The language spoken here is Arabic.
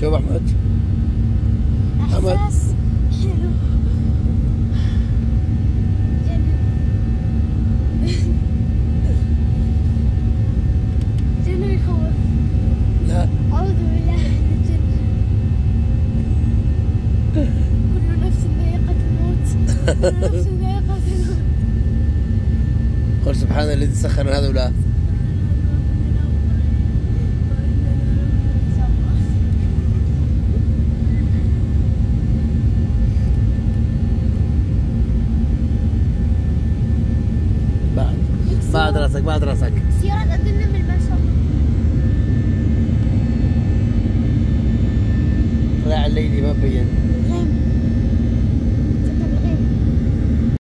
شوف أحمد. أحساس. حلو يخوف؟ لا. أعوذ بالله من الجن. كل نفس ذائقة الموت. كل نفس ذائقة الموت. قل سبحان الذي سخر هذا ولا. بعد راسك بعد راسك سيارات أدلنا من المسار طلع الليلي ما بين